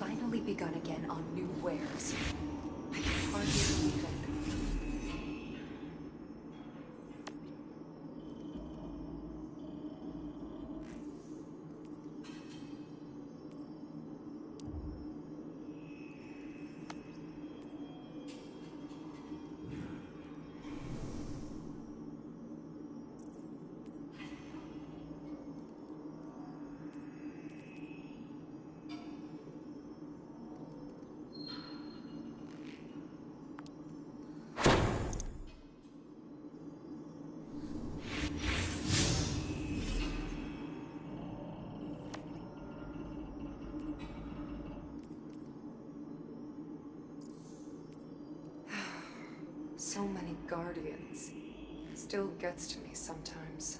finally begun again on new wares. So many guardians. Still gets to me sometimes.